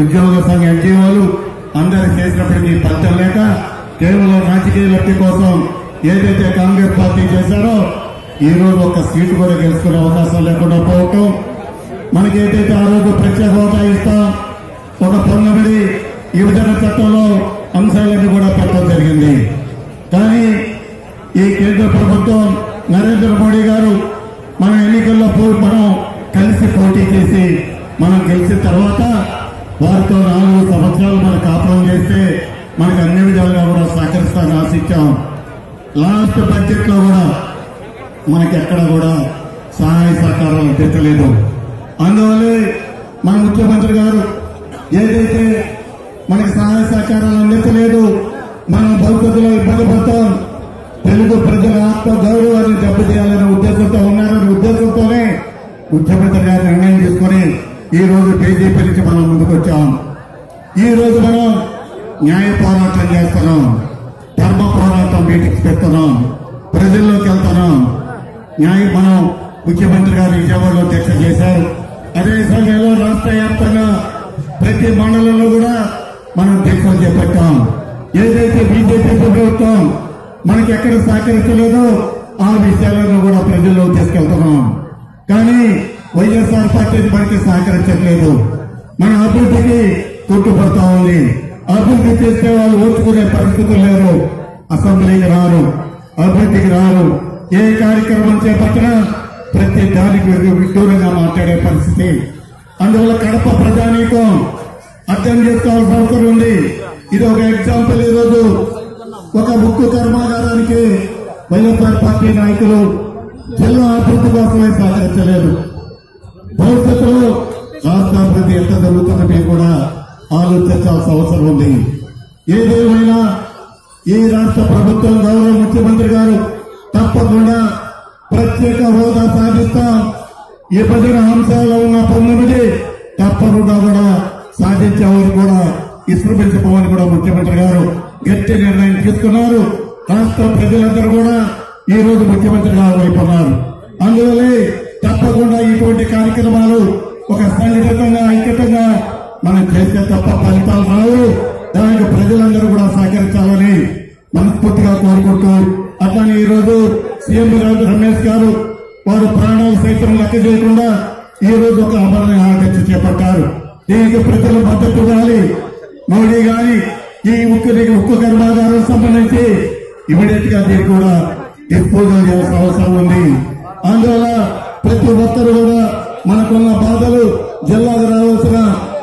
ఉద్యోగ సంఘ ఎన్జిఓలు అందరు చేసినప్పటికీ పంచం లేక కేవలం రాజకీయ లబ్ధి కోసం ఏదైతే కాంగ్రెస్ పార్టీ చేశారో ఈ రోజు ఒక సీటు కూడా గెలుచుకునే అవకాశం లేకుండా పోవటం. మనకి ఏదైతే ఆ రోజు ప్రత్యేక హోదా ఇస్తాం ఒక పొందబడి విభజన చట్టంలో అంశాలన్నీ కూడా పెట్టడం జరిగింది. కానీ ఈ కేంద్ర ప్రభుత్వం నరేంద్ర మోడీ గారు మన ఎన్నికల్లో మనం వారితో నాలుగు సంవత్సరాలు మన కాపురం చేస్తే మనకు అన్ని విధాలుగా కూడా సహకరిస్తానని ఆశించాం. లాస్ట్ బడ్జెట్లో కూడా మనకి ఎక్కడ కూడా సహాయ సహకారాలు అందించలేదు. అందువల్లే మన ముఖ్యమంత్రి గారు ఏదైతే మనకి సహాయ సహకారాలు అందించలేదు మనం భవిష్యత్తులో ఇబ్బంది పడతాం. తెలుగు ప్రజల ఆత్మ గౌరవాన్ని దెబ్బతీయాలనే ఉద్దేశంతో ఉన్నారనే ఉద్దేశంతోనే ముఖ్యమంత్రి గారు నిర్ణయం ఈ రోజు బీజేపీ నుంచి మనం ముందుకు వచ్చాం ఈ రోజు మనం న్యాయ పోరాటం చేస్తున్నాం. ధర్మ పోరాటం మీటింగ్స్ పెడుతున్నాం. ప్రజల్లోకి వెళ్తున్నాం. న్యాయ మనం ముఖ్యమంత్రి గారు విజయవాడలో దీక్ష చేశారు. అదే సమయంలో రాష్ట్ర వ్యాప్తంగా ప్రతి మండలంలో కూడా మనం దీక్షలు చేపట్టాం. ఏదైతే బీజేపీ ప్రభుత్వం మనకి ఎక్కడ సహకరించలేదో ఆ విషయాలను కూడా ప్రజల్లో తీసుకెళ్తున్నాం. కానీ వైఎస్ఆర్ పార్టీ మనకి సహకరించట్లేదు మన అభివృద్ధికి తొట్టుపడతా ఉంది. అభివృద్ధి చేస్తే వాళ్ళు ఓర్చుకునే పరిస్థితులు లేరు. అసెంబ్లీకి రారు. అభివృద్ధికి రారు. ఏ కార్యక్రమం చేపట్టినా ప్రతి దానికి విడ్డూరంగా మాట్లాడే పరిస్థితి. అందువల్ల కడప ప్రజానీకం అర్థం చేసుకోవాల్సిన అవసరం ఉంది. ఇది ఒక ఎగ్జాంపుల్ ఈరోజు ఒక ముక్కు కర్మాగారానికి వైఎస్ఆర్ పార్టీ నాయకులు జిల్లా అభివృద్ధి కోసమే సహకరించలేదు. భవిష్యత్తులో రాష్ట్ర అభివృద్ధి ఎంత జరుగుతుందో మీరు కూడా ఆలోచించాల్సిన అవసరం ఉంది. ఏదేమైనా ఈ రాష్ట్ర ప్రభుత్వం గౌరవ ముఖ్యమంత్రి గారు తప్పకుండా ప్రత్యేక హోదా సాధిస్తాం. విభజన అంశాల్లో ఉన్న పంతొమ్మిది తప్పకుండా కూడా సాధించేవారు కూడా విశ్రమించుకోవాలని కూడా ముఖ్యమంత్రి గారు గట్టి నిర్ణయం తీసుకున్నారు. రాష్ట్ర ప్రజలందరూ కూడా ఈ రోజు ముఖ్యమంత్రి గారు వైపున్నారు అందువల్లే తప్పకుండా ఇటువంటి కార్యక్రమాలు ఒక సంఘటితంగా ఐక్యతంగా మనం చేస్తే తప్ప ఫలితాలు రావు. దానికి ప్రజలందరూ కూడా సహకరించాలని మనస్ఫూర్తిగా కోరుకుంటూ అట్లానే ఈ రోజు సీఎం రాజు రమేష్ గారు వారు ప్రాణాలు సైతం లెక్క చేయకుండా ఈ రోజు ఒక అమరణ ఆదర్శ చేపట్టారు. దీనికి ప్రజల మద్దతు ఇవ్వాలి. మోడీ గారి ఈ ఉక్కు ఉక్కు కర్మాగారం సంబంధించి ఇమీడియట్గా దీనికి కూడా డిస్పోజల్ చేయాల్సిన అవసరం ఉంది. అందువల్ల ప్రతి ఒక్కరు కూడా మనకున్న బాధలు జిల్లాకు రావాల్సిన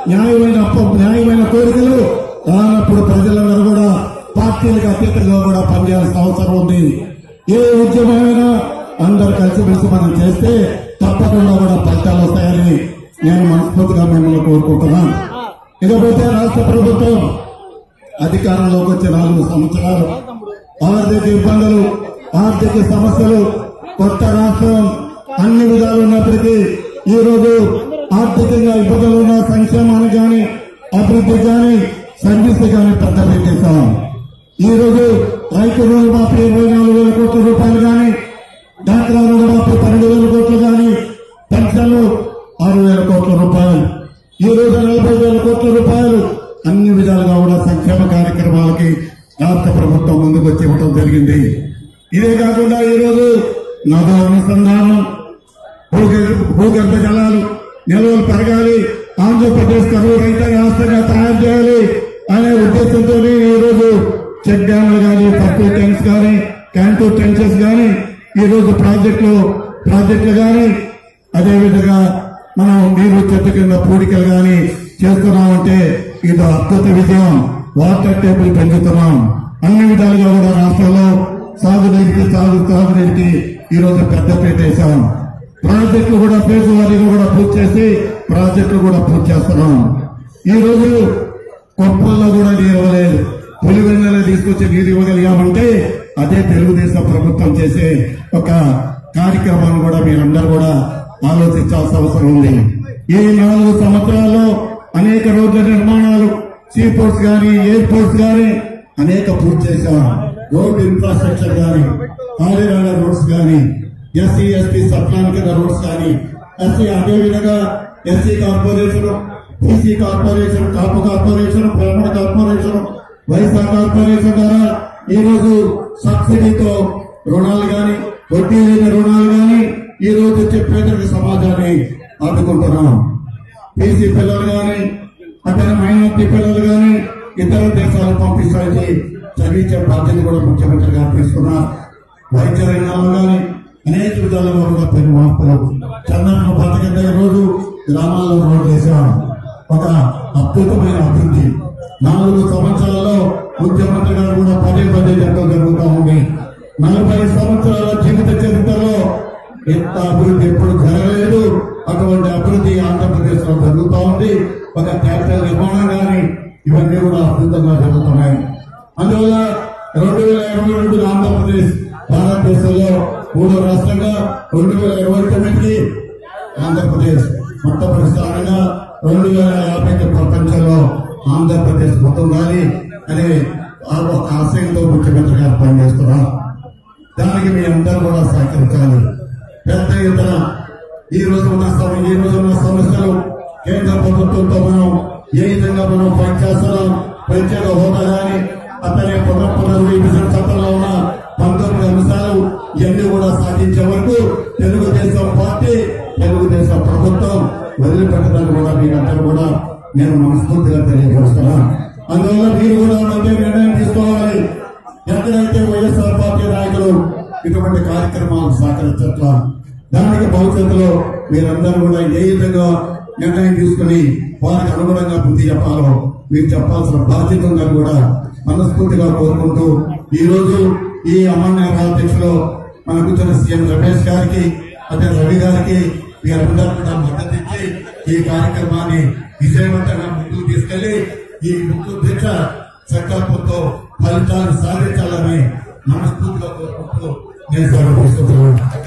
న్యాయమైన న్యాయమైన కోరికలు రానప్పుడు ప్రజలందరూ కూడా పార్టీలకు అతీతంగా కూడా పనిచేయాల్సిన అవసరం ఉంది. ఏ ఉద్యమమైనా అందరు కలిసిమెలిసి మనం చేస్తే తప్పకుండా కూడా ఫలితాలు వస్తాయని నేను మనస్ఫూర్తిగా మిమ్మల్ని కోరుకుంటున్నాను. ఇకపోతే రాష్ట్ర ప్రభుత్వం అధికారంలోకి వచ్చే నాలుగు సంవత్సరాలు ఆర్థిక ఇబ్బందులు ఆర్థిక సమస్యలు కొత్త రాష్ట్రం అన్ని విధాలు ఉన్నప్పటికీ ఈ రోజు ఆర్థికంగా ఇబ్బందులు ఉన్న సంక్షేమానికి కానీ అభివృద్ధి కానీ సర్వీస్ కానీ పెద్ద పెట్టేశాం ఈ రోజు రైతు రుణమాఫీ ఇరవై నాలుగు వేల కోట్ల రూపాయలు గాని డాక్రా రుణమాఫీ పన్నెండు వేల కోట్లు కానీ పెన్షన్లు ఆరు వేల కోట్ల రూపాయలు. ఈ రోజు నలభై వేల కోట్ల రూపాయలు అన్ని విధాలుగా కూడా సంక్షేమ కార్యక్రమాలకి రాష్ట్ర ప్రభుత్వం ముందుకు వచ్చి ఇవ్వడం జరిగింది. ఇదే కాకుండా ఈ రోజు నదుల అనుసంధానం భూగర్భ జలాలు నిల్వలు పెరగాలి. ఆంధ్రప్రదేశ్ కరువు రైతు రాష్ట్రంగా తయారు చేయాలి అనే ఉద్దేశంతో ఈరోజు చెక్ డ్యాములు కానీ పప్పు ట్యాంక్స్ కానీ క్యాంటు టెన్సెస్ కానీ ఈరోజు ప్రాజెక్టులు ప్రాజెక్టులు కానీ అదేవిధంగా మనం నీరు చెట్టు కింద పూడికలు కానీ చేస్తున్నామంటే ఇది అద్భుత విజయం. వాటర్ టేబుల్ పెంచుతున్నాం. అన్ని విధాలుగా కూడా రాష్ట్రంలో సాగునీటికి సాగు సాగునీటికి ఈ రోజు పెద్దపీట వేశాం. ప్రాజెక్టులు కూడా ఫేజ్ వారీగా కూడా పూర్తి చేసి ప్రాజెక్టులు కూడా పూర్తి చేస్తున్నాం. ఈ రోజు కొప్పల్లో కూడా నీరు ఇవ్వలేదు. పులివెన్నెల తీసుకొచ్చి నీరు ఇవ్వగలిగామంటే అదే తెలుగుదేశం ప్రభుత్వం చేసే ఒక కార్యక్రమాన్ని కూడా మీరందరూ కూడా ఆలోచించాల్సిన అవసరం ఉంది. ఈ నాలుగు సంవత్సరాల్లో అనేక రోడ్ల నిర్మాణాలు సీపోర్ట్స్ గాని ఎయిర్పోర్ట్స్ గాని అనేక పూర్తి చేశాం. రోడ్ ఇన్ఫ్రాస్ట్రక్చర్ గాని ఆరేరాల రోడ్స్ గాని ఎస్సీ ఎస్టీ సప్లాన్ కింద రోడ్స్ కానీ ఎస్సీ అదేవిధంగా SC corporation BC corporation Kapu corporation Brahmana corporation YSR corporation ద్వారా ఈ రోజు సబ్సిడీతో రుణాలు గాని వడ్డీ లేని రుణాలు గాని ఈ రోజు వచ్చే పేదరిక సమాజాన్ని ఆదుకుంటున్నాం. బీసీ పిల్లలు గాని అతని మైనార్టీ పిల్లలు గాని ఇతర దేశాలకు పంపించడానికి చదివించే బాధ్యత కూడా ముఖ్యమంత్రి గారు తీసుకున్నారు. వైద్య రంగంలో కానీ అనేక విధాలుగా కూడా పెను మార్పులు చంద్రబాబు బతకంటే రోజు గ్రామాల్లో రోడ్లు వేసాం ఒక అద్భుతమైన అభివృద్ధి. నాలుగు సంవత్సరాల్లో ముఖ్యమంత్రి గారు కూడా పదే పదే చెప్పడం జరుగుతూ ఉంది. నలభై సంవత్సరాల జీవిత చరిత్రలో ఎంత అభివృద్ధి ఎప్పుడు జరగలేదు అటువంటి అభివృద్ధి ఆంధ్రప్రదేశ్లో జరుగుతూ ఉంది. ఒక క్యాపిటల్ నిర్మాణం కానీ ఇవన్నీ కూడా అద్భుతంగా జరుగుతున్నాయి. అందువల్ల రెండు వేల ఇరవై రెండు ఆంధ్రప్రదేశ్ భారతదేశంలో మూడో రాష్ట్రంగా రెండు వేల ఇరవై తొమ్మిదికి ఆంధ్రప్రదేశ్ మొట్టమొదటి స్థానంగా రెండు వేల యాభైకి ప్రపంచంలో ఆంధ్రప్రదేశ్ మొత్తం కానీ అనే ఆ ఒక ఆశయంతో ముఖ్యమంత్రి గారు పనిచేస్తున్నారు దానికి మీ అందరూ కూడా సహకరించాలి. పెద్ద ఎత్తున ఈ రోజు ఉన్న ఈ రోజు ఉన్న సమస్యలు కేంద్ర ప్రభుత్వంతో మనం ఏ విధంగా మనం పనిచేస్తున్నాం? చేస్తున్నాం ప్రత్యేక హోదా కానీ నేను మనస్ఫూర్తిగా తెలియజేస్తున్నా. అందువల్ల మీరు కూడా మంచి నిర్ణయం తీసుకోవాలి. ఎక్కడైతే వైఎస్ఆర్ పార్టీ నాయకులు ఇటువంటి కార్యక్రమాలు సహకరించట్ల దానికి భవిష్యత్తులో మీరందరూ కూడా ఏ విధంగా నిర్ణయం తీసుకుని వారికి అనుగుణంగా బుద్ధి చెప్పాలో మీరు చెప్పాల్సిన బాధ్యత ఉందని కూడా మనస్ఫూర్తిగా కోరుకుంటూ ఈ రోజు ఈ అమర్నాయ అధ్యక్షులు మన కూర్చున్న సీఎం రమేష్ గారికి అదే రవి గారికి మీరందరూ కూడా మద్దతు ఇచ్చి ఈ కార్యక్రమాన్ని విజయవంతంగా ముందుకు తీసుకెళ్ళి ఈ ముఖ్య సంకల్పంతో ఫలితాలు సాధించాలని మనస్ఫూర్తిగా కోరుకుంటూ నేను సెలవు తీసుకుంటున్నాను.